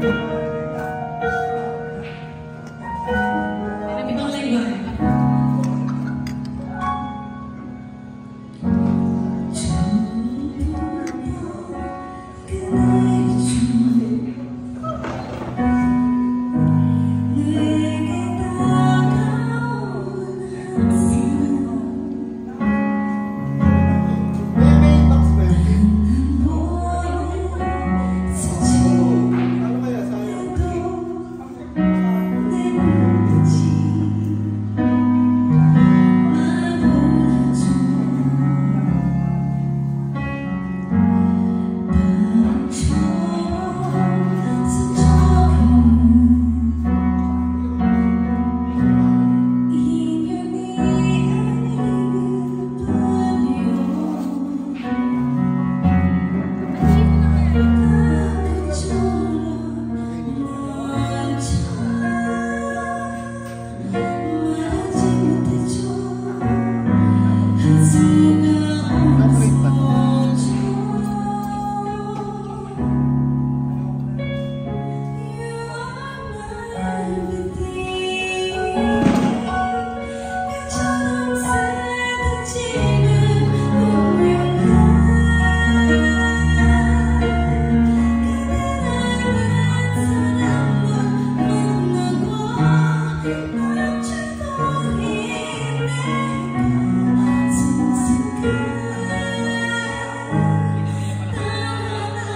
Thank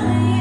night.